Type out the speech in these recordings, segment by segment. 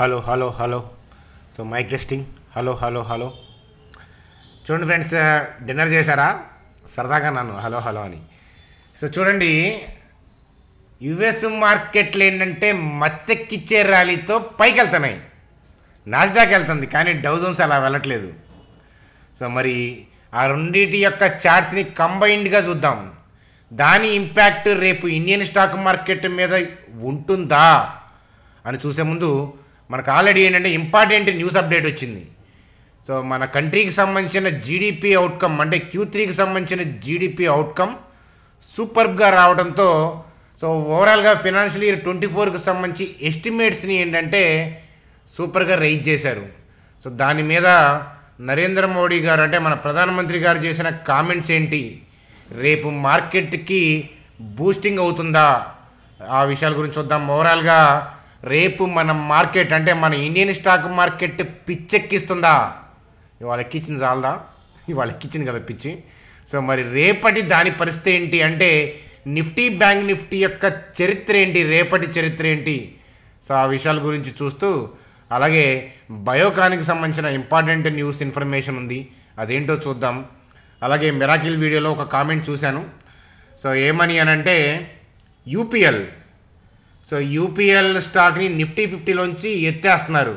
Hello hello hello so mike testing hello hello hello చూడండి friends dinner చేశారా? సరదాగా నన్ను హలో హలో అని. సో చూడండి యుఎస్ మార్కెట్లు ఏంటంటే మత్తెక్కిచ్చే ర్యాలీతో పైకి వెళ్తున్నాయి నాస్డాక్ వెళ్తుంది కానీ డౌజన్స్ అలా వెళ్ళట్లేదు. సో మరి ఆ రెండింటి యొక్క చార్ట్స్ని కంబైన్డ్గా చూద్దాం. దాని ఇంపాక్ట్ రేపు ఇండియన్ స్టాక్ మార్కెట్ మీద ఉంటుందా అని చూసే ముందు మనకు ఆల్రెడీ ఏంటంటే ఇంపార్టెంట్ న్యూస్ అప్డేట్ వచ్చింది. సో మన కంట్రీకి సంబంధించిన జీడిపి అవుట్కమ్ అంటే క్యూ త్రీకి సంబంధించిన జీడిపి అవుట్కమ్ సూపర్గా రావడంతో సో ఓవరాల్గా ఫినాన్షియల్ ఇయర్ ట్వంటీ ఫోర్కి సంబంధించి ఎస్టిమేట్స్ని ఏంటంటే సూపర్గా రైజ్ చేశారు. సో దాని మీద నరేంద్ర మోడీ గారు అంటే మన ప్రధానమంత్రి గారు చేసిన కామెంట్స్ ఏంటి? రేపు మార్కెట్కి బూస్టింగ్ అవుతుందా? ఆ విషయాల గురించి చూద్దాం. ఓవరాల్గా రేపు మన మార్కెట్ అంటే మన ఇండియన్ స్టాక్ మార్కెట్ పిచ్చెక్కిస్తుందా? ఇవాళ ఎక్కించింది చాలదా ఇవాళ ఎక్కించింది కదా పిచ్చి. సో మరి రేపటి దాని పరిస్థితి ఏంటి అంటే నిఫ్టీ బ్యాంక్ నిఫ్టీ యొక్క చరిత్ర ఏంటి? రేపటి చరిత్ర ఏంటి? సో ఆ విషయాల గురించి చూస్తూ అలాగే బయోకానికి సంబంధించిన ఇంపార్టెంట్ న్యూస్ ఇన్ఫర్మేషన్ ఉంది. అదేంటో చూద్దాం. అలాగే మిరాకిల్ వీడియోలో ఒక కామెంట్ చూశాను. సో ఏమని అని అంటే యూపీఎల్ సో యూపీఎల్ స్టాక్ని నిఫ్టీ ఫిఫ్టీలోంచి ఎత్తేస్తున్నారు.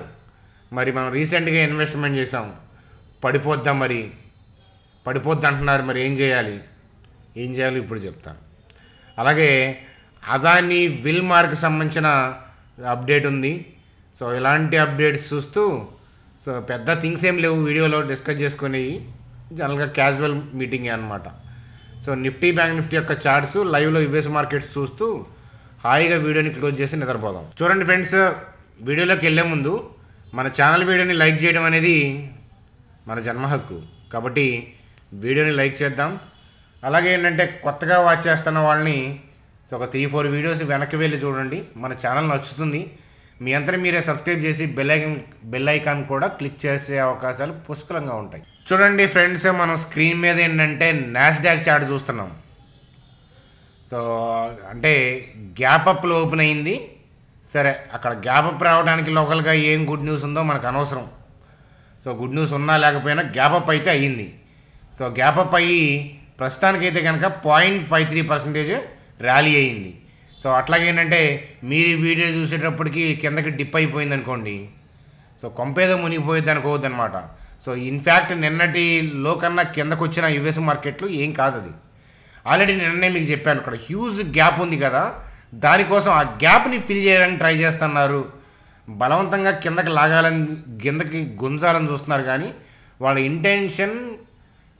మరి మనం రీసెంట్గా ఇన్వెస్ట్మెంట్ చేసాం పడిపోద్దాం మరి? పడిపోద్ది అంటున్నారు మరి ఏం చేయాలి? ఏం చేయాలో ఇప్పుడు చెప్తాను. అలాగే అదాని విల్ మార్క్ సంబంధించిన అప్డేట్ ఉంది. సో ఇలాంటి అప్డేట్స్ చూస్తూ సో పెద్ద థింగ్స్ ఏం లేవు వీడియోలో డిస్కస్ చేసుకునేవి జనరల్గా క్యాజువల్ మీటింగే అనమాట సో నిఫ్టీ బ్యాంక్ నిఫ్టీ యొక్క చార్ట్స్ లైవ్లో యుఎస్ మార్కెట్స్ చూస్తూ హాయిగా వీడియోని క్లోజ్ చేసి నిద్రపోదాం. చూడండి ఫ్రెండ్స్ వీడియోలోకి వెళ్ళే ముందు మన ఛానల్ వీడియోని లైక్ చేయడం అనేది మన జన్మ హక్కు. కాబట్టి వీడియోని లైక్ చేద్దాం. అలాగే ఏంటంటే కొత్తగా వాచ్ చేస్తున్న వాళ్ళని సో ఒక త్రీ ఫోర్ వీడియోస్ వెనక్కి వెళ్ళి చూడండి. మన ఛానల్ నచ్చుతుంది. మీ అంతా మీరే సబ్స్క్రైబ్ చేసి బెల్ ఐకాన్ బెల్ ఐకాన్ కూడా క్లిక్ చేసే అవకాశాలు పుష్కలంగా ఉంటాయి. చూడండి ఫ్రెండ్స్ మనం స్క్రీన్ మీద ఏంటంటే నాస్డాక్ చార్ట్ చూస్తున్నాం. సో అంటే గ్యాప్ అప్లో ఓపెన్ అయింది. సరే అక్కడ గ్యాప్ అప్ రావడానికి లోకల్గా ఏం గుడ్ న్యూస్ ఉందో మనకు అనవసరం. సో గుడ్ న్యూస్ ఉన్నా లేకపోయినా గ్యాప్ అప్ అయితే అయ్యింది సో గ్యాప్ అప్ అయ్యి ప్రస్తుతానికైతే కనుక point five three percentage rally అయ్యింది సో అట్లాగేంటంటే మీరు ఈ వీడియో చూసేటప్పటికి కిందకి డిప్ అయిపోయింది అనుకోండి. సో కొంపేదో మునిగిపోయేది అనుకోవద్దు అనమాట సో ఇన్ఫ్యాక్ట్ నిన్నటి లో కన్నా కిందకు వచ్చిన యుఎస్ మార్కెట్లు ఏం కాదు అది ఆల్రెడీ నిన్ననే మీకు చెప్పాను ఇక్కడ హ్యూజ్ గ్యాప్ ఉంది కదా. దానికోసం ఆ గ్యాప్ని ఫిల్ చేయడానికి ట్రై చేస్తున్నారు. బలవంతంగా కిందకి లాగాలని కిందకి గుంజాలని చూస్తున్నారు కానీ వాళ్ళ ఇంటెన్షన్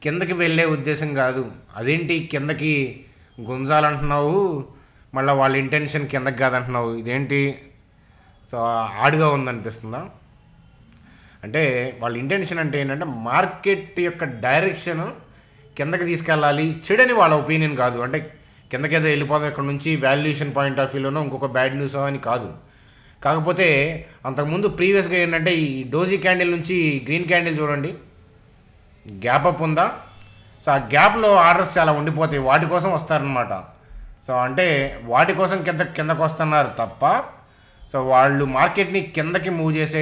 కిందకి వెళ్ళే ఉద్దేశం కాదు. అదేంటి? కిందకి గుంజాలంటున్నావు. మళ్ళీ వాళ్ళ ఇంటెన్షన్ కిందకి కాదంటున్నావు. ఇదేంటి? సో ఆడుగా ఉందనిపిస్తుందా? అంటే వాళ్ళ ఇంటెన్షన్ అంటే ఏంటంటే మార్కెట్ యొక్క డైరెక్షన్ కిందకి తీసుకెళ్ళాలి. చెడని వాళ్ళ ఒపీనియన్ కాదు. అంటే కిందకేదో వెళ్ళిపోతాం ఇక్కడ నుంచి వాల్యుయేషన్ పాయింట్ ఆఫ్ వ్యూలోనో ఇంకొక బ్యాడ్ న్యూస్ అని కాదు. కాకపోతే అంతకుముందు ప్రీవియస్గా ఏంటంటే ఈ డోజీ క్యాండిల్ నుంచి గ్రీన్ క్యాండిల్ చూడండి. గ్యాప్ అప్ ఉందా? సో ఆ గ్యాప్లో ఆర్డర్స్ చాలా ఉండిపోతాయి. వాటి కోసం వస్తారనమాట సో అంటే వాటి కోసం కింద కిందకు వస్తున్నారు తప్ప సో వాళ్ళు మార్కెట్ని కిందకి మూవ్ చేసే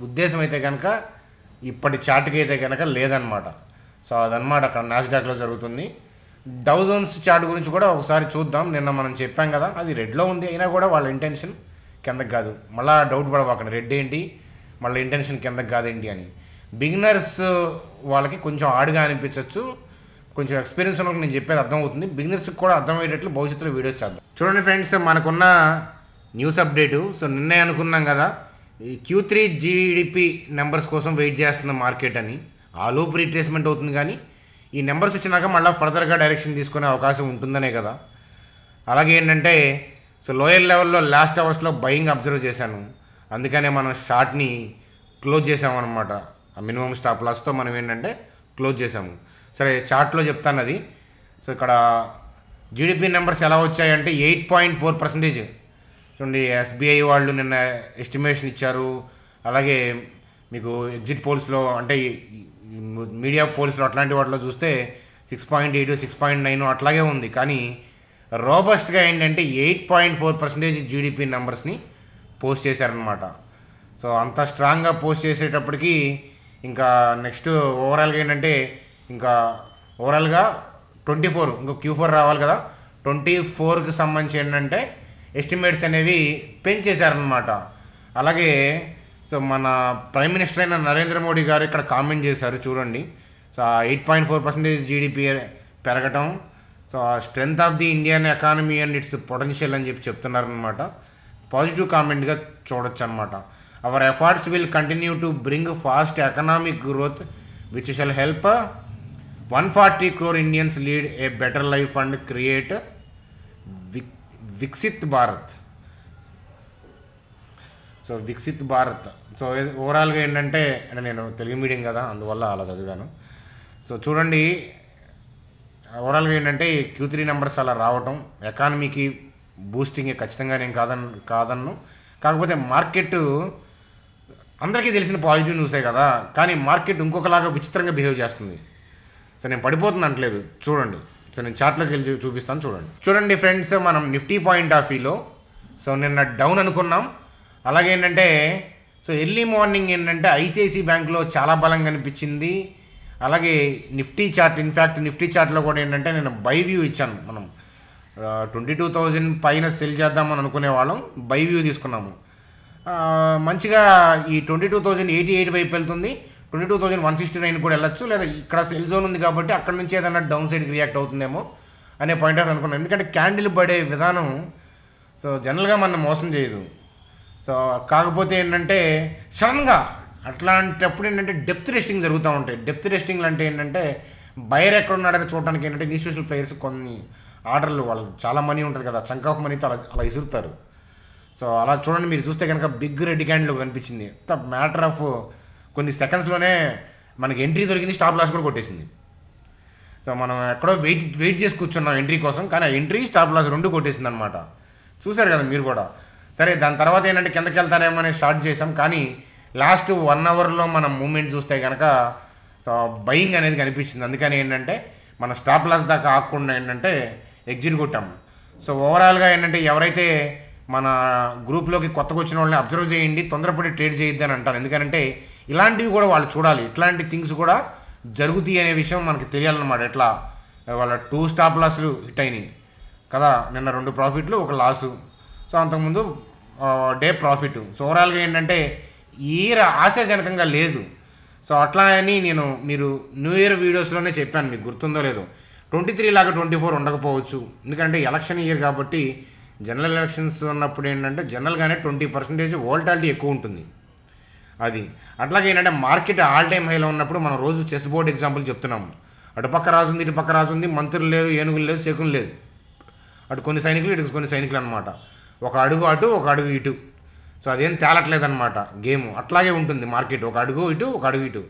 ఉద్దేశం అయితే కనుక ఇప్పటి చార్ట్కి అయితే కనుక లేదనమాట సో అదనమాట అక్కడ నాస్డాక్లో జరుగుతుంది. డౌజోన్స్ చార్ట్ గురించి కూడా ఒకసారి చూద్దాం. నిన్న మనం చెప్పాం కదా అది రెడ్లో ఉంది. అయినా కూడా వాళ్ళ ఇంటెన్షన్ కిందకి కాదు. మళ్ళీ డౌట్ పడబాకండి. రెడ్ ఏంటి? మళ్ళీ ఇంటెన్షన్ కిందకి కాదేంటి అని. బిగినర్స్ వాళ్ళకి కొంచెం ఆడుగా అనిపించవచ్చు కొంచెం ఎక్స్పీరియన్స్ ఉన్న వాళ్ళకి నేను చెప్పేది అర్థమవుతుంది. బిగినర్స్కి కూడా అర్థమయ్యేటట్లు భవిష్యత్తులో వీడియోస్ చేద్దాం. చూడండి ఫ్రెండ్స్ మనకున్న న్యూస్ అప్డేటు సో నిన్నే అనుకున్నాం కదా ఈ క్యూ త్రీ జీడిపి నెంబర్స్ కోసం వెయిట్ చేస్తుంది మార్కెట్ అని. ఆ లోపు రీట్రేస్మెంట్ అవుతుంది కానీ ఈ నెంబర్స్ వచ్చినాక మళ్ళీ ఫర్దర్గా డైరెక్షన్ తీసుకునే అవకాశం ఉంటుందనే కదా. అలాగే ఏంటంటే సో లోయర్ లెవెల్లో లాస్ట్ అవర్స్లో బయింగ్ అబ్జర్వ్ చేశాను. అందుకనే మనం షార్ట్ని క్లోజ్ చేసామన్నమాట ఆ మినిమం స్టాప్ లాస్తో మనం ఏంటంటే క్లోజ్ చేసాము సరే చార్ట్లో చెప్తాను అది సో ఇక్కడ జీడిపి నెంబర్స్ ఎలా వచ్చాయంటే ఎయిట్ పాయింట్ ఫోర్ పర్సెంటేజ్ చూడండి ఎస్బీఐ వాళ్ళు నిన్న ఎస్టిమేషన్ ఇచ్చారు. అలాగే మీకు ఎగ్జిట్ పోల్స్లో అంటే మీడియా పోలీసులు అట్లాంటి వాటిలో చూస్తే six point eight six point nine అట్లాగే ఉంది. కానీ రోబస్ట్గా ఏంటంటే eight point four percentage GDP నెంబర్స్ని post చేశారనమాట సో అంత స్ట్రాంగ్గా పోస్ట్ చేసేటప్పటికి ఇంకా నెక్స్ట్ ఓవరాల్గా ఏంటంటే ఇంకా ఓవరాల్గా ట్వంటీ ఫోర్ ఇంకో క్యూ ఫోర్ రావాలి కదా. ట్వంటీ ఫోర్కి సంబంధించి ఏంటంటే ఎస్టిమేట్స్ అనేవి పెంచేశారనమాట అలాగే సో మన ప్రైమ్ మినిస్టర్ అయిన నరేంద్ర మోడీ గారు ఇక్కడ కామెంట్ చేశారు చూడండి. So eight point four percentage GDP పెరగటం so strength of the Indian economy and its potential అని చెప్పి చెప్తున్నారనమాట పాజిటివ్ కామెంట్గా చూడొచ్చు అనమాట our efforts will continue to bring fast economic growth which shall help one forty crore Indians lead a better life and create విక్ Viksit Bharat. So Viksit Bharat. So ఓవరాల్గా ఏంటంటే అంటే నేను తెలుగు మీడియం కదా అందువల్ల అలా చదివాను. సో చూడండి ఓవరాల్గా ఏంటంటే క్యూ త్రీ నెంబర్స్ అలా రావటం ఎకానమీకి బూస్టింగ్ ఖచ్చితంగా నేను కాదన్ కాదన్ను. కాకపోతే మార్కెట్ అందరికీ తెలిసిన పాజిటివ్ న్యూసే కదా కానీ మార్కెట్ ఇంకొకలాగా విచిత్రంగా బిహేవ్ చేస్తుంది. సో నేను పడిపోతుంది అంటలేదు. చూడండి. సో నేను చార్ట్లోకి వెళ్ళి చూపిస్తాను చూడండి. చూడండి ఫ్రెండ్స్ మనం నిఫ్టీ పాయింట్ ఆఫ్ వ్యూలో సో నిన్న డౌన్ అనుకున్నాం. అలాగే ఏంటంటే సో ఎర్లీ మార్నింగ్ ఏంటంటే ఐసిఐసి బ్యాంక్లో చాలా బలంగా అనిపించింది అలాగే నిఫ్టీ చార్ట్ ఇన్ఫ్యాక్ట్ నిఫ్టీ చార్ట్లో కూడా ఏంటంటే నేను బై వ్యూ ఇచ్చాను. మనం ట్వంటీ టూ థౌజండ్ పైన సెల్ చేద్దామని అనుకునే వాళ్ళం బై వ్యూ తీసుకున్నాము. మంచిగా ఈ twenty two thousand eighty eight వైపు వెళ్తుంది. Twenty two thousand one sixty nine కూడా వెళ్ళొచ్చు. లేదా ఇక్కడ సెల్ జోన్ ఉంది కాబట్టి అక్కడ నుంచి ఏదైనా డౌన్ సైడ్కి రియాక్ట్ అవుతుందేమో అనే పాయింట్ ఆఫ్ అనుకున్నాను ఎందుకంటే క్యాండిల్ పడే విధానం సో జనరల్గా మనం మోసం చేయదు. సో కాకపోతే ఏంటంటే సడన్గా అట్లాంటప్పుడు ఏంటంటే డెప్త్ రెస్టింగ్ జరుగుతూ ఉంటాయి. డెప్త్ రెస్టింగ్ అంటే ఏంటంటే బయర్ ఎక్కడ ఉన్నాడని చూడడానికి ఏంటంటే ఇన్స్టిట్యూషనల్ ప్లేయర్స్ కొన్ని ఆర్డర్లు వాళ్ళు చాలా మనీ ఉంటుంది కదా చంక్ ఆఫ్ మనీతో అలా అలా ఇసురుతారు. సో అలా చూడండి మీరు చూస్తే కనుక బిగ్ రెడ్ క్యాండిల్ కనిపించింది. మ్యాటర్ ఆఫ్ కొన్ని సెకండ్స్లోనే మనకి ఎంట్రీ దొరికింది స్టాప్ లాస్ కూడా కొట్టేసింది. సో మనం ఎక్కడో వెయిట్ వెయిట్ చేసి కూర్చున్నాం ఎంట్రీ కోసం కానీ ఆ ఎంట్రీ స్టాప్ లాస్ రెండు కొట్టేసింది అనమాట చూశారు కదా మీరు కూడా? సరే దాని తర్వాత ఏంటంటే కిందకి వెళ్తారేమో అని స్టార్ట్ చేసాం కానీ లాస్ట్ వన్ అవర్లో మనం మూమెంట్ చూస్తే కనుక సో బయింగ్ అనేది కనిపించింది. అందుకని ఏంటంటే మన స్టాప్ లాస్ దాకా ఆకుండా ఏంటంటే ఎగ్జిట్ కొట్టాం. సో ఓవరాల్గా ఏంటంటే ఎవరైతే మన గ్రూప్లోకి కొత్తగా వచ్చిన వాళ్ళని అబ్జర్వ్ చేయండి తొందరపడి ట్రేడ్ చేయొద్దు అని అంటాను ఎందుకంటే ఇలాంటివి కూడా వాళ్ళు చూడాలి. ఇట్లాంటి థింగ్స్ కూడా జరుగుతాయి అనే విషయం మనకి తెలియాలన్నమాట. ఎట్లా? వాళ్ళ టూ స్టాప్ లాస్లు హిట్ అయినాయి. కదా? నిన్న రెండు ప్రాఫిట్లు ఒక లాసు సో అంతకుముందు డే ప్రాఫిట్. సో ఓవరాల్గా ఏంటంటే ఈ ఆశాజనకంగా లేదు. సో అట్లా అని నేను మీరు న్యూ ఇయర్ వీడియోస్లోనే చెప్పాను మీకు గుర్తుందో లేదో. ట్వంటీ త్రీ లాగా ట్వంటీ ఫోర్ ఉండకపోవచ్చు. ఎందుకంటే ఎలక్షన్ ఇయర్ కాబట్టి జనరల్ ఎలక్షన్స్ ఉన్నప్పుడు ఏంటంటే జనరల్గానే ట్వంటీ పర్సెంటేజ్ వోల్టాలిటీ ఎక్కువ ఉంటుంది. అది. అట్లాగే ఏంటంటే మార్కెట్ ఆల్ టైమ్ హైలో ఉన్నప్పుడు మనం రోజు చెస్ బోర్డ్ ఎగ్జాంపుల్ చెప్తున్నాము. అటు పక్క రాజుంది ఇటు పక్క రాజుంది మంత్రులు లేరు ఏనుగులు లేవు శకులు లేదు అటు కొన్ని సైనికులు ఇటు కొన్ని సైనికులు అనమాట ఒక అడుగు అటు ఒక అడుగు ఇటు. సో అదేం తేలట్లేదన్నమాట గేమ్. అట్లాగే ఉంటుంది మార్కెట్. ఒక అడుగు ఇటు ఒక అడుగు ఇటు.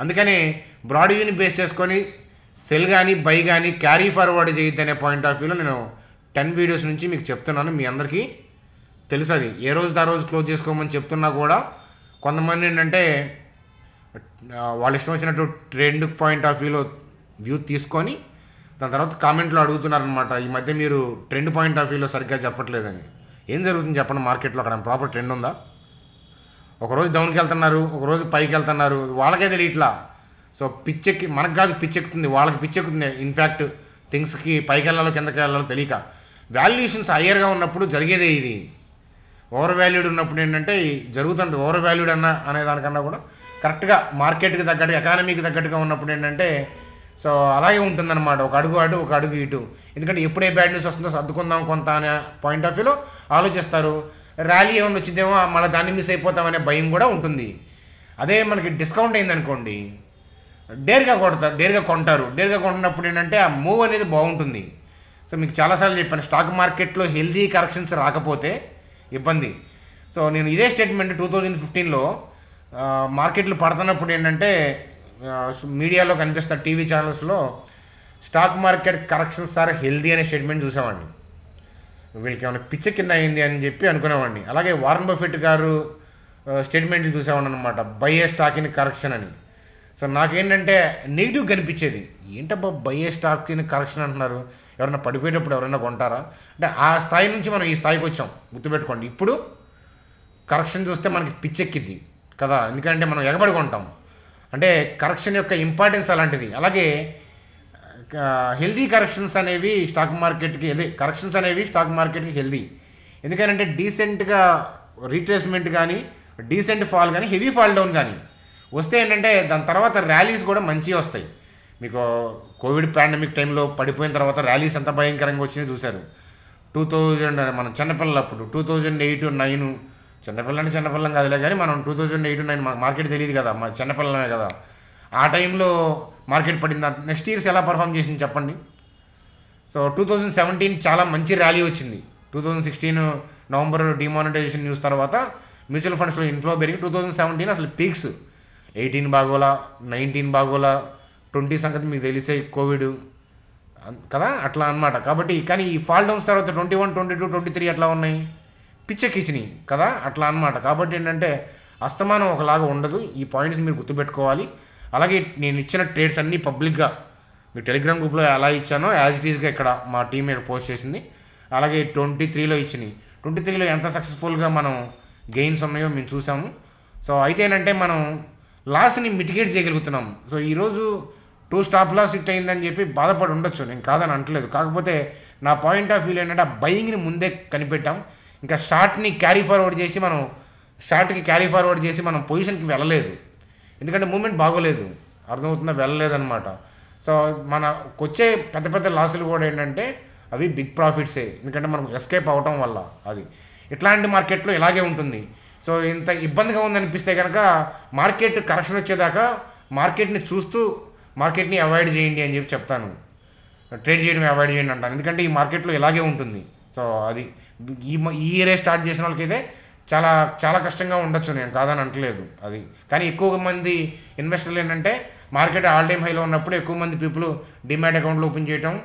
అందుకని బ్రాడ్ వ్యూని బేస్ చేసుకొని సెల్ కానీ బై కానీ క్యారీ ఫార్వర్డ్ చేయొద్దు అనే పాయింట్ ఆఫ్ వ్యూలో నేను టెన్ వీడియోస్ నుంచి మీకు చెప్తున్నాను. మీ అందరికీ తెలుసు అది ఏ రోజు ఆ రోజు క్లోజ్ చేసుకోమని చెప్తున్నా కూడా కొంతమంది ఏంటంటే వాళ్ళ ఇష్టం వచ్చినట్టు ట్రెండ్ పాయింట్ ఆఫ్ వ్యూలో వ్యూ తీసుకొని దాని తర్వాత కామెంట్లో అడుగుతున్నారనమాట ఈ మధ్య మీరు ట్రెండ్ పాయింట్ ఆఫ్ వ్యూలో సరిగ్గా చెప్పట్లేదని. ఏం జరుగుతుంది చెప్పండి మార్కెట్లో? అక్కడ ప్రాపర్ ట్రెండ్ ఉందా? ఒకరోజు డౌన్కి వెళ్తున్నారు ఒకరోజు పైకి వెళ్తున్నారు. వాళ్ళకే తెలియట్లా. సో పిచ్చెక్కి మనకు కాదు పిచ్చెక్కుతుంది వాళ్ళకి పిచ్చెక్కుతుంది. ఇన్ఫ్యాక్ట్ థింగ్స్కి పైకి వెళ్ళాలో కిందకి వెళ్ళాలో తెలియక. వాల్యుయేషన్స్ హయ్యర్గా ఉన్నప్పుడు జరిగేదే ఇది. ఓవర్ వాల్యూడ్ ఉన్నప్పుడు ఏంటంటే జరుగుతుంది ఓవర్ వాల్యూడ్ అన్న అనే దానికన్నా కూడా కరెక్ట్గా మార్కెట్కి తగ్గట్టు ఎకానమీకి తగ్గట్టుగా ఉన్నప్పుడు ఏంటంటే సో అలాగే ఉంటుందన్నమాట. ఒక అడుగు అటు ఒక అడుగు ఇటు. ఎందుకంటే ఎప్పుడే బ్యాడ్ న్యూస్ వస్తుందో సర్దుకుందాం కొంత అనే పాయింట్ ఆఫ్ వ్యూలో ఆలోచిస్తారు. ర్యాలీ ఏమైనా వచ్చిందేమో మళ్ళీ దాన్ని మిస్ అయిపోతామనే భయం కూడా ఉంటుంది. అదే మనకి డిస్కౌంట్ అయిందనుకోండి డేర్గా కొడతారు డేర్గా కొంటారు. డేర్గా కొంటున్నప్పుడు ఏంటంటే ఆ మూవ్ అనేది బాగుంటుంది. సో మీకు చాలాసార్లు చెప్పాను స్టాక్ మార్కెట్లో హెల్దీ కరెక్షన్స్ రాకపోతే ఇబ్బంది. సో నేను ఇదే స్టేట్మెంట్ టూ థౌజండ్ ఫిఫ్టీన్లో మార్కెట్లు పడుతున్నప్పుడు ఏంటంటే మీడియాలో కనిపిస్తున్న టీవీ ఛానల్స్లో stock market corrections sir healthy అనే స్టేట్మెంట్ చూసామండి వీళ్ళకి ఏమైనా పిచ్చ కింద అయింది అని చెప్పి అనుకునేవాడిని. అలాగే వారన్ బఫెట్ గారు స్టేట్మెంట్లు చూసేవాడిని అనమాట buy a stock in correction అని. సో నాకేంటంటే నెగిటివ్ కనిపించేది. ఏంటబ్బా buy a stock in correction అంటున్నారు. ఎవరైనా పడిపోయేటప్పుడు ఎవరైనా కొంటారా? అంటే ఆ స్థాయి నుంచి మనం ఈ స్థాయికి వచ్చాం గుర్తుపెట్టుకోండి. ఇప్పుడు కరెక్షన్ చూస్తే మనకి పిచ్చెక్కిద్ది కదా. ఎందుకంటే మనం ఎగబడి కొంటాం. అంటే కరెక్షన్ యొక్క ఇంపార్టెన్స్ అలాంటిది. అలాగే హెల్దీ కరెక్షన్స్ అనేవి స్టాక్ మార్కెట్కి హెల్దీ కరెక్షన్స్ అనేవి స్టాక్ మార్కెట్కి హెల్దీ ఎందుకంటే డీసెంట్గా రీట్రేస్మెంట్ కానీ డీసెంట్ ఫాల్ కానీ హెవీ ఫాల్ డౌన్ కానీ వస్తే ఏంటంటే దాని తర్వాత ర్యాలీస్ కూడా మంచిగా వస్తాయి. మీకు కోవిడ్ పాండమిక్ టైంలో పడిపోయిన తర్వాత ర్యాలీస్ ఎంత భయంకరంగా వచ్చినాయో చూశారు. టూ థౌజండ్ మనం చిన్నపిల్లలప్పుడు టూ థౌజండ్ ఎయిట్ నైన్ చిన్నపిల్ల అంటే చిన్నపిల్లం కాదులే కానీ మనం two thousand eight nine market తెలియదు కదా మా చిన్నపిల్లమే కదా. ఆ టైంలో మార్కెట్ పడింది? నెక్స్ట్ ఇయర్స్ ఎలా పర్ఫామ్ చేసింది చెప్పండి. సో టూ థౌజండ్ సెవెంటీన్ చాలా మంచి ర్యాలీ వచ్చింది. Two thousand sixteen November demonetization news తర్వాత మ్యూచువల్ ఫండ్స్లో ఇన్ఫ్లో పెరిగి టూ థౌజండ్ సెవెంటీన్ అసలు పీక్స్ ఎయిటీన్ బాగోలా నైన్టీన్ బాగోలా ట్వంటీ సంగతి మీకు తెలిసే కోవిడ్ అన్- కదా? అట్లా అన్నమాట. కాబట్టి కానీ ఈ ఫాల్ డౌన్స్ తర్వాత twenty one twenty two twenty three ఎట్లా ఉన్నాయి. పిచ్చెక్కిచ్చినాయి కదా? అట్లా అన్నమాట. కాబట్టి ఏంటంటే అస్తమానం ఒకలాగా ఉండదు. ఈ పాయింట్స్ మీరు గుర్తుపెట్టుకోవాలి. అలాగే నేను ఇచ్చిన ట్రేడ్స్ అన్నీ పబ్లిక్గా మీ టెలిగ్రామ్ గ్రూప్లో ఎలా ఇచ్చానో యాజ్ ఇట్ ఈస్గా ఇక్కడ మా టీం ఇక్కడ పోస్ట్ చేసింది. అలాగే ట్వంటీ త్రీలో ఇచ్చినాయి ట్వంటీ త్రీలో ఎంత సక్సెస్ఫుల్గా మనం గెయిన్స్ ఉన్నాయో మేము చూసాము. సో అయితే ఏంటంటే మనం లాస్ని మిటిగేట్ చేయగలుగుతున్నాం. సో ఈరోజు టూ స్టాప్ లాస్ హిట్ అయిందని చెప్పి బాధపడి ఉండొచ్చు. నేను కాదని అంటలేదు కాకపోతే నా పాయింట్ ఆఫ్ వ్యూలో ఏంటంటే ఆ బయింగ్ని ముందే కనిపెట్టాం. ఇంకా షార్ట్ని క్యారీ ఫార్వర్డ్ చేసి మనం షార్ట్కి క్యారీ ఫార్వర్డ్ చేసి మనం పొజిషన్కి వెళ్ళలేదు. ఎందుకంటే మూమెంట్ బాగోలేదు. అర్థమవుతుందా? వెళ్ళలేదన్నమాట. సో మనకు వచ్చే పెద్ద పెద్ద లాసులు కూడా ఏంటంటే అవి బిగ్ ప్రాఫిట్సే. ఎందుకంటే మనం ఎస్కేప్ అవటం వల్ల అది. ఇట్లాంటి మార్కెట్లో ఇలాగే ఉంటుంది. సో ఇంత ఇబ్బందిగా ఉందనిపిస్తే కనుక మార్కెట్ కరెక్షన్ వచ్చేదాకా మార్కెట్ని చూస్తూ మార్కెట్ని అవాయిడ్ చేయండి అని చెప్పి చెప్తాను. ట్రేడ్ చేయడం అవాయిడ్ చేయండి అంటాను. ఎందుకంటే ఈ మార్కెట్లో ఇలాగే ఉంటుంది. సో అది ఈ మ- ఈ ఇయరే స్టార్ట్ చేసిన వాళ్ళకైతే చాలా చాలా కష్టంగా ఉండొచ్చు. నేను కాదని అంటలేదు అది కానీ ఎక్కువ మంది ఇన్వెస్టర్లు ఏంటంటే మార్కెట్ ఆల్ టైమ్ హైలో ఉన్నప్పుడు ఎక్కువ మంది పీపుల్ డిమాట్ అకౌంట్లు ఓపెన్ చేయటం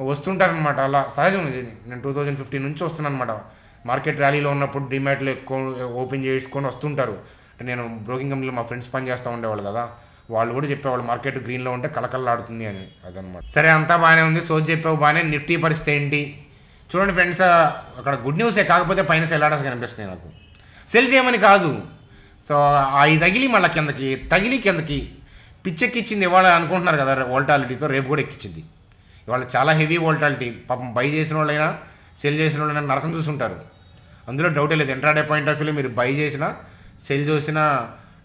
వస్తుంటారనమాట అలా సహజం ఇది. నేను టూ థౌజండ్ ఫిఫ్టీన్ నుంచి వస్తున్నాను అనమాట మార్కెట్ ర్యాలీలో ఉన్నప్పుడు డిమాట్లు ఎక్కువ ఓపెన్ చేసుకొని వస్తుంటారు. అంటే నేను బ్రోకింగ్ కంపెనీలో మా ఫ్రెండ్స్ పని చేస్తూ ఉండేవాళ్ళు కదా. వాళ్ళు కూడా చెప్పేవాళ్ళు మార్కెట్ గ్రీన్లో ఉంటే కలకల్లాడుతుంది అని. అదనమాట సరే అంతా బాగానే ఉంది. సో చెప్పావు బాగానే నిఫ్టీ పరిస్థితి ఏంటి? చూడండి ఫ్రెండ్స్ అక్కడ గుడ్ న్యూసే కాకపోతే పైన సెల్లాడర్స్ కనిపిస్తున్నాయి నాకు. సెల్ చేయమని కాదు. సో అవి తగిలి మళ్ళీ కిందకి తగిలి కిందకి పిచ్చెక్కిచ్చింది ఇవాళ అనుకుంటున్నారు కదా వోల్టాలిటీతో రేపు కూడా ఎక్కించింది ఇవాళ చాలా హెవీ వోల్టాలిటీ. పాపం బై చేసిన వాళ్ళైనా సెల్ చేసిన వాళ్ళైనా నరకం చూసుంటారు అందులో డౌటే లేదు. ఎంట్రాడే పాయింట్ ఆఫ్ వ్యూలో మీరు బై చేసినా సెల్ చూసినా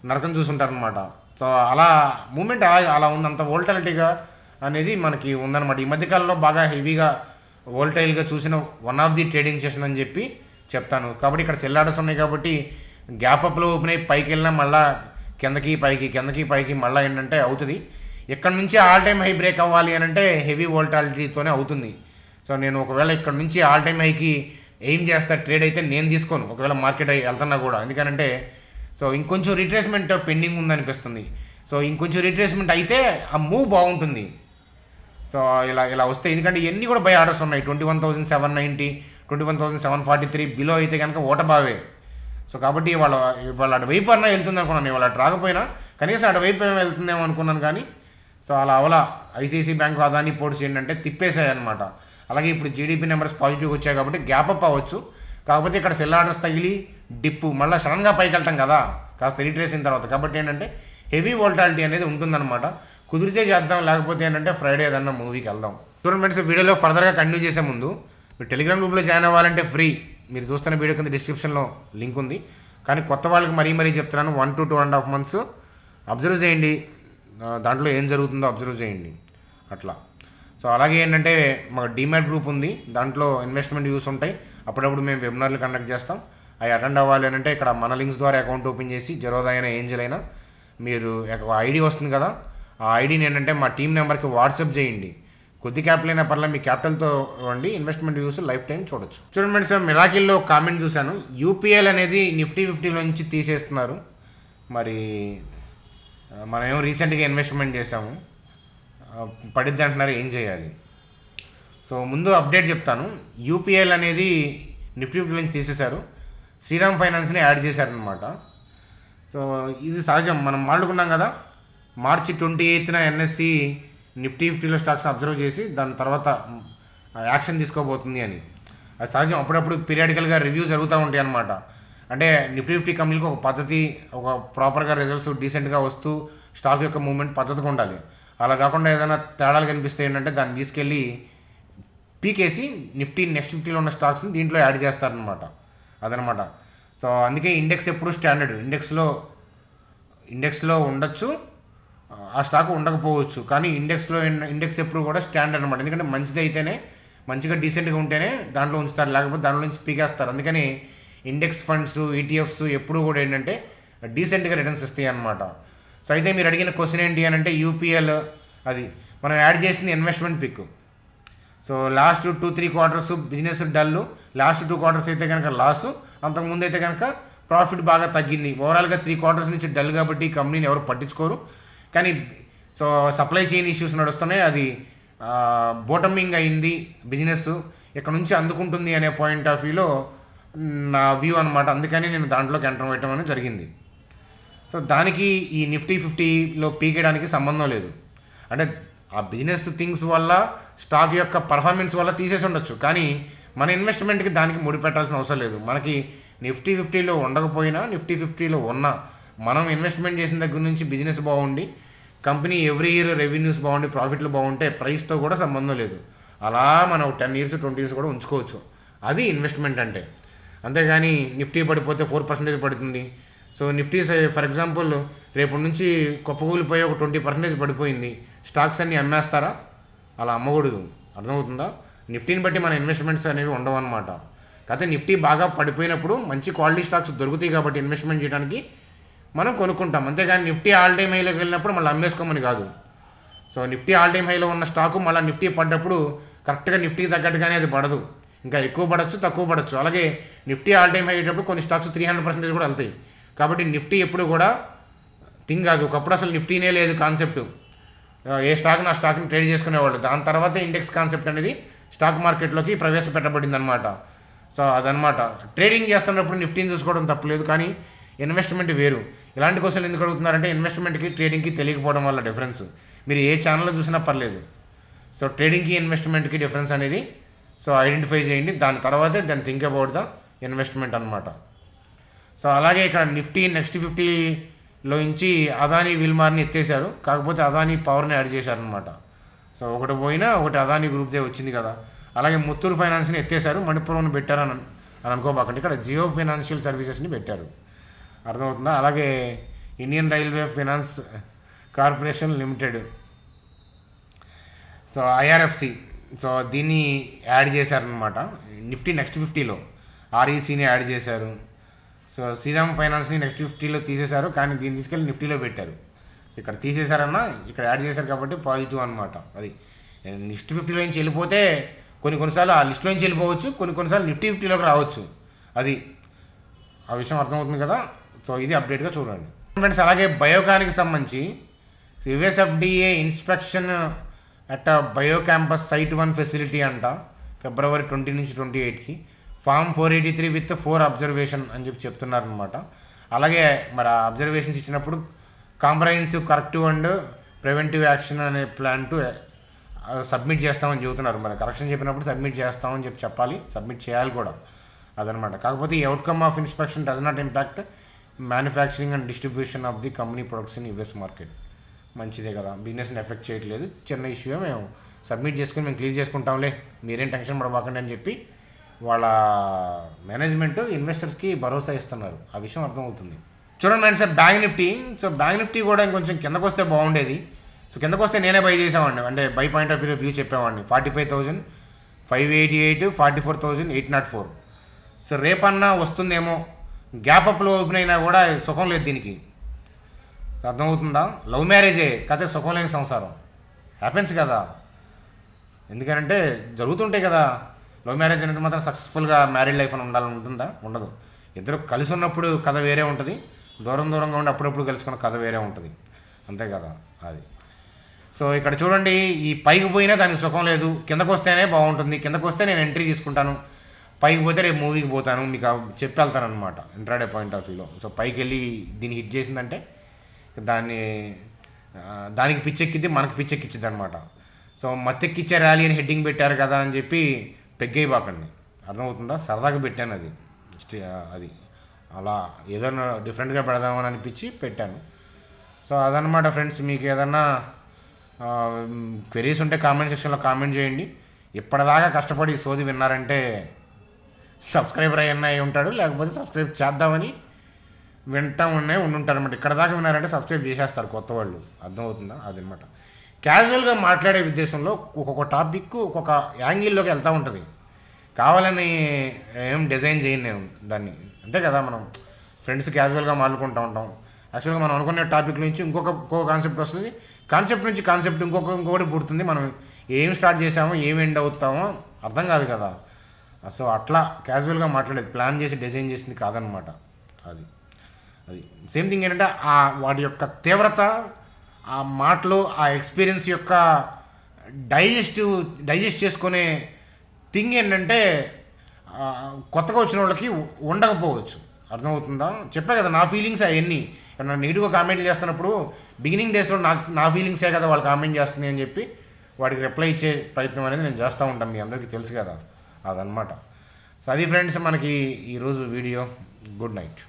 నరకం చూసుంటారనమాట సో అలా మూమెంట్ అలా అలా ఉంది అంత వోల్టాలిటీగా అనేది మనకి ఉందన్నమాట. ఈ మధ్యకాలంలో బాగా హెవీగా వోల్టైల్గా చూసిన one of the trading session అని చెప్పి చెప్తాను. కాబట్టి ఇక్కడ సెల్ ఆర్డర్స్ ఉన్నాయి కాబట్టి గ్యాప్ అప్లో ఓపెన్ అయ్యి పైకి వెళ్ళినా మళ్ళా కిందకి పైకి కిందకి పైకి మళ్ళీ ఏంటంటే అవుతుంది. ఇక్కడ నుంచి ఆల్ టైమ్ హై బ్రేక్ అవ్వాలి అని అంటే హెవీ వోల్టాలిటీతోనే అవుతుంది. సో నేను ఒకవేళ ఇక్కడ నుంచి ఆల్ టైమ్ హైకి ఎయిమ్ చేస్తా ట్రేడ్ అయితే నేను తీసుకోను. ఒకవేళ మార్కెట్ అయి వెళ్తున్నా కూడా. ఎందుకనంటే సో ఇంకొంచెం రిట్రేస్మెంట్ పెండింగ్ ఉందనిపిస్తుంది. సో ఇంకొంచెం రిట్రేస్మెంట్ అయితే ఆ మూవ్ బాగుంటుంది. సో ఇలా ఇలా వస్తే ఎందుకంటే ఇవన్నీ కూడా బై ఆర్డర్స్ ఉన్నాయి. Twenty one thousand seven ninety twenty one thousand seven forty three below అయితే కనుక ఓట బావే. సో కాబట్టి వాళ్ళ వాళ్ళ అటువైపు అన్నా వెళ్తుంది అనుకున్నాను ఇవాళ అటు రాకపోయినా కనీసం అటువైపు ఏమో వెళ్తుందేమో అనుకున్నాను కానీ సో అలా అవలా ఐసీసీ బ్యాంక్ అదాని పోర్ట్స్ ఏంటంటే తిప్పేశాయన్నమాట. అలాగే ఇప్పుడు జీడీపీ నెంబర్స్ పాజిటివ్ వచ్చాయి కాబట్టి గ్యాప్ అప్ అవ్వచ్చు. కాకపోతే ఇక్కడ సెల్ ఆర్డర్స్ తగిలి డిప్పు మళ్ళీ సడన్గా పైకి వెళ్తాం కదా కాస్త రీట్రేస్ అయిన తర్వాత. కాబట్టి ఏంటంటే హెవీ వోల్టాలిటీ అనేది ఉంటుందన్నమాట. కుదిరితే చేద్దాం లేకపోతే ఏంటంటే ఫ్రైడే ఏదన్నా మూవీకి వెళ్దాం. చూడండి ఫ్రెండ్స్ వీడియోలో ఫర్దర్గా కంటిన్యూ చేసే ముందు మీరు టెలిగ్రామ్ గ్రూప్లో జాయిన్ అవ్వాలంటే ఫ్రీ మీరు చూస్తున్న వీడియో కింద డిస్క్రిప్షన్లో లింక్ ఉంది. కానీ కొత్త వాళ్ళకి మరీ మరీ చెప్తున్నాను one to two and half months observe చేయండి. దాంట్లో ఏం జరుగుతుందో అబ్జర్వ్ చేయండి. అట్లా. సో అలాగే ఏంటంటే మాకు డిమాట్ గ్రూప్ ఉంది. దాంట్లో ఇన్వెస్ట్మెంట్ యూస్ ఉంటాయి. అప్పుడప్పుడు మేము వెబినార్లు కండక్ట్ చేస్తాం. అవి అటెండ్ అవ్వాలి అంటే ఇక్కడ మన లింక్స్ ద్వారా అకౌంట్ ఓపెన్ చేసి జరోదా అయినా ఏంజల్ అయినా మీరు ఐడి వస్తుంది కదా ఆ ఐడిని ఏంటంటే మా టీం నెంబర్కి వాట్సాప్ చేయండి. కొద్ది క్యాపిటల్ అయినా పర్లేదు మీ క్యాపిటల్తో ఉండి ఇన్వెస్ట్మెంట్ యూస్ లైఫ్ టైం చూడొచ్చు. చూడండి సార్ మిరాకిల్లో కామెంట్ చూశాను. యూపీఎల్ అనేది నిఫ్టీ ఫిఫ్టీలో నుంచి తీసేస్తున్నారు. మరి మనమేమో రీసెంట్గా ఇన్వెస్ట్మెంట్ చేసాము పడిద్ది అంటున్నారు ఏం చేయాలి? సో ముందు అప్డేట్ చెప్తాను. యూపీఎల్ అనేది నిఫ్టీ ఫిఫ్టీ నుంచి తీసేశారు. శ్రీరామ్ ఫైనాన్స్ని యాడ్ చేశారనమాట సో ఇది సహజం. మనం మాట్లాడుకున్నాం కదా మార్చి ట్వంటీ ఎయిత్న ఎన్ఎస్సి నిఫ్టీ ఫిఫ్టీలో స్టాక్స్ అబ్జర్వ్ చేసి దాని తర్వాత యాక్షన్ తీసుకోబోతుంది అని. అది సహజం. అప్పుడప్పుడు పీరియాడికల్గా రివ్యూ జరుగుతూ ఉంటాయి అనమాట అంటే నిఫ్టీ ఫిఫ్టీ కంపెనీకి ఒక పద్ధతి ఒక ప్రాపర్గా రిజల్ట్స్ డీసెంట్గా వస్తూ స్టాక్ యొక్క మూవ్మెంట్ పద్ధతిగా ఉండాలి. అలా కాకుండా ఏదైనా తేడాలు కనిపిస్తే ఏంటంటే దాన్ని తీసుకెళ్ళి పీకేసి నిఫ్టీ నెక్స్ట్ ఫిఫ్టీలో ఉన్న స్టాక్స్ని దీంట్లో యాడ్ చేస్తారనమాట అదనమాట సో అందుకే ఇండెక్స్ ఎప్పుడు స్టాండర్డ్. ఇండెక్స్లో ఇండెక్స్లో ఉండొచ్చు. ఆ స్టాక్ ఉండకపోవచ్చు. కానీ ఇండెక్స్లో ఇండెక్స్ ఎప్పుడు కూడా స్టాండర్డ్ అనమాట ఎందుకంటే మంచిది అయితేనే మంచిగా డీసెంట్గా ఉంటేనే దాంట్లో ఉంచుతారు. లేకపోతే దాంట్లో నుంచి పీకేస్తారు. అందుకని ఇండెక్స్ ఫండ్స్ ఈటీఎఫ్స్ ఎప్పుడు కూడా ఏంటంటే డీసెంట్గా రిటర్న్స్ ఇస్తాయి అనమాట సో అయితే మీరు అడిగిన క్వశ్చన్ ఏంటి అని అంటే యూపీఎల్ అది మనం యాడ్ చేసింది investment pick so last two three quarters business dull last two quarters అయితే కనుక లాస్ అంతకుముందు అయితే కనుక ప్రాఫిట్ బాగా తగ్గింది. ఓవరాల్గా త్రీ క్వార్టర్స్ నుంచి డల్ కాబట్టి ఈ కంపెనీని ఎవరు పట్టించుకోరు. కానీ సో సప్లై చైన్ ఇష్యూస్ నడుస్తున్నాయి. అది బోటమింగ్ అయింది బిజినెస్ ఇక్కడ నుంచి అందుకుంటుంది అనే పాయింట్ ఆఫ్ వ్యూలో నా వ్యూ అనమాట అందుకని నేను దాంట్లోకి ఎంటర్ పెట్టడం అనేది జరిగింది. సో దానికి ఈ నిఫ్టీ ఫిఫ్టీలో పీకేయడానికి సంబంధం లేదు. అంటే ఆ బిజినెస్ థింగ్స్ వల్ల స్టాక్ యొక్క పర్ఫార్మెన్స్ వల్ల తీసేసి ఉండొచ్చు. కానీ మన ఇన్వెస్ట్మెంట్కి దానికి ముడిపెట్టాల్సిన అవసరం లేదు. మనకి నిఫ్టీ ఫిఫ్టీలో ఉండకపోయినా నిఫ్టీ ఫిఫ్టీలో ఉన్నా మనం ఇన్వెస్ట్మెంట్ చేసిన దగ్గర నుంచి బిజినెస్ బాగుండి కంపెనీ ఎవ్రీ ఇయర్ రెవెన్యూస్ బాగుండి ప్రాఫిట్లు బాగుంటే ప్రైస్తో కూడా సంబంధం లేదు. అలా మనం టెన్ ఇయర్స్ ట్వంటీ ఇయర్స్ కూడా ఉంచుకోవచ్చు. అది ఇన్వెస్ట్మెంట్ అంటే. అంతేగాని నిఫ్టీ పడిపోతే ఫోర్ పర్సెంటేజ్ పడుతుంది. సో నిఫ్టీ ఫర్ ఎగ్జాంపుల్ రేపటి నుంచి కుప్పగూలిపోయి ఒక ట్వంటీ పర్సెంటేజ్ పడిపోయింది. స్టాక్స్ అన్నీ అమ్మేస్తారా? అలా అమ్మకూడదు. అర్థమవుతుందా? నిఫ్టీని బట్టి మన ఇన్వెస్ట్మెంట్స్ అనేవి ఉండవు అనమాట కాకపోతే నిఫ్టీ బాగా పడిపోయినప్పుడు మంచి క్వాలిటీ స్టాక్స్ దొరుకుతాయి కాబట్టి ఇన్వెస్ట్మెంట్ చేయడానికి మనం కొనుక్కుంటాం. అంతేగాని నిఫ్టీ ఆల్ టైమ్ హైలోకి వెళ్ళినప్పుడు మళ్ళీ అమ్మేసుకోమని కాదు. సో నిఫ్టీ ఆల్ టైమ్ హైలో ఉన్న స్టాకు మళ్ళీ నిఫ్టీ పడ్డప్పుడు కరెక్ట్గా నిఫ్టీకి తగ్గట్టుగానే అది పడదు. ఇంకా ఎక్కువ పడచ్చు తక్కువ పడచ్చు. అలాగే నిఫ్టీ ఆల్ టైమ్ అయ్యేటప్పుడు కొన్ని స్టాక్స్ త్రీ హండ్రెడ్ పర్సెంటేజ్ కూడా వెళ్తాయి. కాబట్టి నిఫ్టీ ఎప్పుడు కూడా థింగ్ కాదు. ఒకప్పుడు అసలు నిఫ్టీనే లేదు కాన్సెప్ట్ ఏ స్టాక్ నా స్టాక్ని ట్రేడ్ చేసుకునేవాళ్ళు. దాని తర్వాత ఇండెక్స్ కాన్సెప్ట్ అనేది స్టాక్ మార్కెట్లోకి ప్రవేశపెట్టబడింది అనమాట సో అదనమాట ట్రేడింగ్ చేస్తున్నప్పుడు నిఫ్టీని చూసుకోవడం తప్పలేదు కానీ ఇన్వెస్ట్మెంట్ వేరు. ఇలాంటి క్వశ్చన్లు ఎందుకు అడుగుతున్నారంటే ఇన్వెస్ట్మెంట్కి ట్రేడింగ్కి తెలియకపోవడం వల్ల డిఫరెన్స్. మీరు ఏ ఛానల్లో చూసినా పర్లేదు. సో ట్రేడింగ్కి ఇన్వెస్ట్మెంట్కి డిఫరెన్స్ అనేది సో ఐడెంటిఫై చేయండి. దాని తర్వాతే దాన్ని థింక్ అబౌట్ ద ఇన్వెస్ట్మెంట్ అనమాట సో అలాగే ఇక్కడ నిఫ్టీ నెక్స్ట్ ఫిఫ్టీలో నుంచి అదానీ విల్మార్ని ఎత్తేసారు కాకపోతే అదానీ పవర్ని యాడ్ చేశారనమాట సో ఒకటి పోయినా ఒకటి అదానీ గ్రూప్దే వచ్చింది కదా. అలాగే ముత్తూరు ఫైనాన్స్ని ఎత్తేసారు మణిపురంను పెట్టారని అని అనుకోబాకండి. ఇక్కడ జియో ఫైనాన్షియల్ సర్వీసెస్ని పెట్టారు. అర్థమవుతుందా? అలాగే Indian railway finance corporation limited so IRFC so దీన్ని యాడ్ చేశారనమాట నిఫ్టీ నెక్స్ట్ ఫిఫ్టీలో ఆర్ఈసీని యాడ్ చేశారు. సో శ్రీరామ్ ఫైనాన్స్ని నెక్స్ట్ ఫిఫ్టీలో తీసేశారు. కానీ దీన్ని తీసుకెళ్ళి నిఫ్టీలో పెట్టారు. సో ఇక్కడ తీసేశారన్నా ఇక్కడ యాడ్ చేశారు కాబట్టి పాజిటివ్ అనమాట అది నెక్స్ట్ ఫిఫ్టీలో నుంచి వెళ్ళిపోతే కొన్ని కొన్నిసార్లు ఆ లిస్ట్లో నుంచి వెళ్ళిపోవచ్చు. కొన్ని కొన్నిసార్లు నిఫ్టీ ఫిఫ్టీలోకి రావచ్చు. అది ఆ విషయం అర్థమవుతుంది కదా? సో ఇది అప్డేట్గా చూడండి. ఫ్రెండ్స్ అలాగే బయోకానికి సంబంధించి USFDA inspection at bio campus site one facility అంట ఫిబ్రవరి ట్వంటీ నుంచి ట్వంటీ ఎయిట్కి. Form four eighty three with four observation అని చెప్పి చెప్తున్నారనమాట అలాగే మరి ఆ అబ్జర్వేషన్స్ ఇచ్చినప్పుడు comprehensive corrective and preventive action అనే ప్లాన్ టు సబ్మిట్ చేస్తామని చెబుతున్నారు. మరి కరెక్షన్ చెప్పినప్పుడు సబ్మిట్ చేస్తామని చెప్పి చెప్పాలి. సబ్మిట్ చేయాలి కూడా. అదనమాట కాకపోతే ఈ outcome of inspection does not impact manufacturing and distribution of the company products in US market మంచిదే కదా. బిజినెస్ని ఎఫెక్ట్ చేయట్లేదు. చిన్న ఇష్యూ మేము సబ్మిట్ చేసుకుని మేము క్లియర్ చేసుకుంటాంలే. మీరేం టెన్షన్ పడబాకండి అని చెప్పి వాళ్ళ మేనేజ్మెంట్ ఇన్వెస్టర్స్కి భరోసా ఇస్తున్నారు. ఆ విషయం అర్థమవుతుంది. చూడండి madam sir bank Nifty so bank Nifty కూడా ఇంకొంచెం కిందకు వస్తే బాగుండేది. సో కిందకు వస్తే నేనే బై చేసేవాడిని. అంటే buy point of view view చెప్పేవాడిని. Forty five thousand five eighty eight forty four thousand eight nought four so రేపన్నా వస్తుందేమో గ్యాప్ అప్లో ఓపెన్ అయినా కూడా సుఖం లేదు దీనికి. అర్థమవుతుందా? లవ్ మ్యారేజే కథ సుఖం లేని సంసారం. హ్యాపెన్స్ కదా. ఎందుకంటే జరుగుతుంటాయి కదా. లవ్ మ్యారేజ్ అనేది మాత్రం సక్సెస్ఫుల్గా మ్యారీడ్ లైఫ్ అని ఉండాలని ఉంటుందా? ఉండదు. ఇద్దరు కలిసి ఉన్నప్పుడు కథ వేరే ఉంటుంది. దూరం దూరంగా ఉండి అప్పుడప్పుడు కలుసుకున్న కథ వేరే ఉంటుంది. అంతే కదా అది. సో ఇక్కడ చూడండి ఈ పైకి పోయినా దానికి సుఖం లేదు. కిందకు వస్తేనే బాగుంటుంది. కిందకు వస్తే నేను ఎంట్రీ తీసుకుంటాను. పైకి పోతే రేపు మూవీకి పోతాను మీకు చెప్పి వెళ్తాను అనమాట ఇంట్రాడే పాయింట్ ఆఫ్ వ్యూలో సో పైకి వెళ్ళి దీన్ని హిట్ చేసిందంటే దాన్ని దానికి పిచ్చెక్కిద్ది మనకు పిచ్చెక్కిచ్చింది అనమాట సో మత్తెక్కిచ్చే ర్యాలీ అని హెడ్డింగ్ పెట్టారు కదా అని చెప్పి పెగ్గైబాకండి అర్థమవుతుందా? సరదాగా పెట్టాను అది. అది. అలా ఏదైనా డిఫరెంట్గా పెడదామని అనిపించి పెట్టాను. సో అదనమాట ఫ్రెండ్స్ మీకు ఏదన్నా క్వెరీస్ ఉంటే కామెంట్ సెక్షన్లో కామెంట్ చేయండి. ఇప్పటిదాకా కష్టపడి సోది విన్నారంటే సబ్స్క్రైబర్ అయ్యి అయి ఉంటాడు లేకపోతే సబ్స్క్రైబ్ చేద్దామని వింటా ఉన్నాయి ఉండుంటారు అనమాట ఇక్కడ దాకా విన్నారంటే సబ్స్క్రైబ్ చేసేస్తారు కొత్త వాళ్ళు. అర్థమవుతుందా? అదనమాట క్యాజువల్గా మాట్లాడే ఉద్దేశంలో ఒక్కొక్క టాపిక్ ఒక్కొక్క యాంగిల్లోకి వెళ్తూ ఉంటుంది. కావాలని ఏం డిజైన్ చేయను నేను దాన్ని. అంతే కదా మనం ఫ్రెండ్స్ క్యాజువల్గా మాట్లాడుకుంటూ ఉంటాం. యాక్చువల్గా మనం అనుకునే టాపిక్ నుంచి ఇంకొక ఇంకొక కాన్సెప్ట్ వస్తుంది. కాన్సెప్ట్ నుంచి కాన్సెప్ట్ ఇంకొక ఇంకొకటి పుడుతుంది. మనం ఏం స్టార్ట్ చేసామో ఏం ఎండ్ అవుతామో అర్థం కాదు కదా. సో అట్లా క్యాజువల్గా మాట్లాడేది. ప్లాన్ చేసి డిజైన్ చేసింది కాదనమాట అది. అది. సేమ్ థింగ్ ఏంటంటే ఆ వాటి యొక్క తీవ్రత ఆ మాటలు ఆ ఎక్స్పీరియన్స్ యొక్క డైజెస్ట్ డైజెస్ట్ చేసుకునే థింగ్ ఏంటంటే కొత్తగా వచ్చిన వాళ్ళకి ఉండకపోవచ్చు. అర్థమవుతుందా? చెప్పా కదా నా ఫీలింగ్స్ అవన్నీ ఏమన్నా నీట్గా కామెంట్లు చేస్తున్నప్పుడు బిగినింగ్ డేస్లో నాకు నా ఫీలింగ్సే కదా వాళ్ళు కామెంట్ చేస్తుంది అని చెప్పి వాడికి రిప్లై ఇచ్చే ప్రయత్నం అనేది నేను చేస్తూ ఉంటాను. మీ అందరికీ తెలుసు కదా. అదనమాట సో అది ఫ్రెండ్స్ మనకి ఈరోజు వీడియో. Good night